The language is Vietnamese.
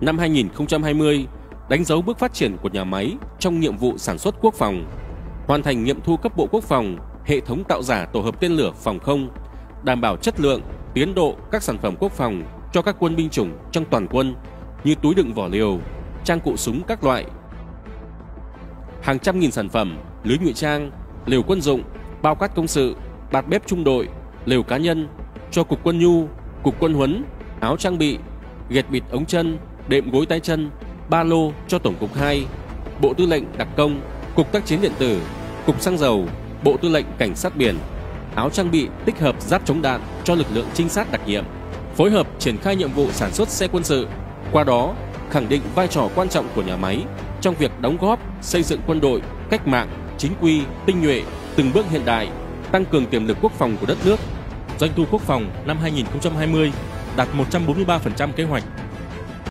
năm 2020 đánh dấu bước phát triển của nhà máy trong nhiệm vụ sản xuất quốc phòng, hoàn thành nghiệm thu cấp Bộ Quốc phòng hệ thống tạo giả tổ hợp tên lửa phòng không, đảm bảo chất lượng, tiến độ các sản phẩm quốc phòng cho các quân binh chủng trong toàn quân như túi đựng vỏ liều, trang cụ súng các loại. Hàng trăm nghìn sản phẩm, lưới ngụy trang, liều quân dụng, bao cát công sự, bạt bếp trung đội, liều cá nhân cho cục quân nhu, cục quân huấn, áo trang bị, gệt bịt ống chân, đệm gối tay chân, ba lô cho tổng cục 2, Bộ Tư lệnh đặc công, cục tác chiến điện tử, cục xăng dầu, Bộ Tư lệnh cảnh sát biển, áo trang bị tích hợp giáp chống đạn cho lực lượng trinh sát đặc nhiệm, phối hợp triển khai nhiệm vụ sản xuất xe quân sự, qua đó khẳng định vai trò quan trọng của nhà máy trong việc đóng góp xây dựng quân đội cách mạng, chính quy, tinh nhuệ, từng bước hiện đại, tăng cường tiềm lực quốc phòng của đất nước. Doanh thu quốc phòng năm 2020 đạt 143% kế hoạch